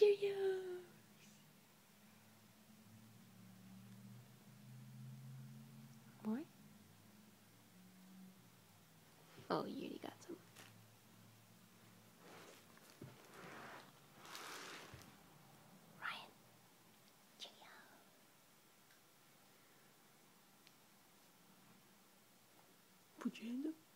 Cheerios! More? Oh, you already got some. Ryan, Cheerio. Put your hand up.